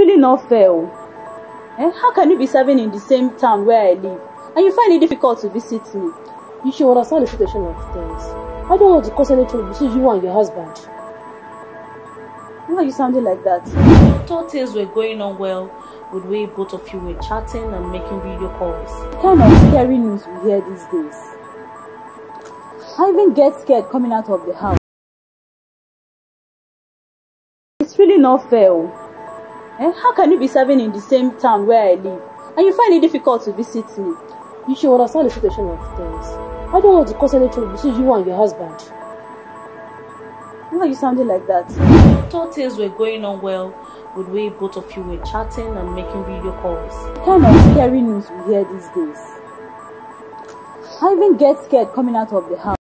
really not fair. oh. Eh? How can you be serving in the same town where I live and you find it difficult to visit me? You should understand the situation of things. I don't want to cause any trouble between you and your husband. Why are you sounding like that? thought things were going on well with the way both of you were chatting and making video calls. What kind of scary news we hear these days? I even get scared coming out of the house. It's really not fair. Eh? How can you be serving in the same town where I live and you find it difficult to visit me? You should understand the situation of things. I don't want to cause any trouble between you and your husband. Why are you sounding like that? thought things were going on well with the way both of you were chatting and making video calls. What kind of scary news we hear these days? I even get scared coming out of the house.